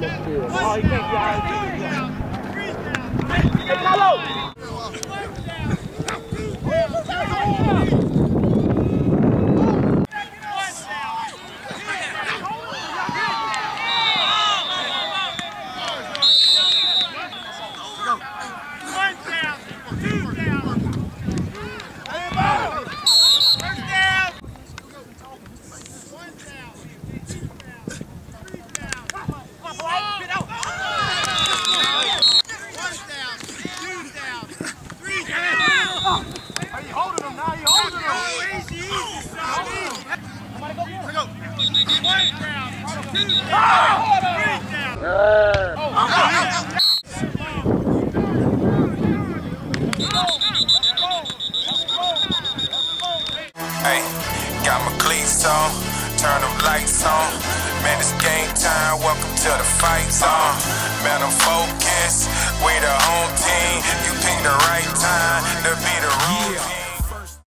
Oh, two down. Hey, got my cleats on, turn them lights on. Man, it's game time, welcome to the fight zone. Man, I'm focused, we the home team. You think the right time,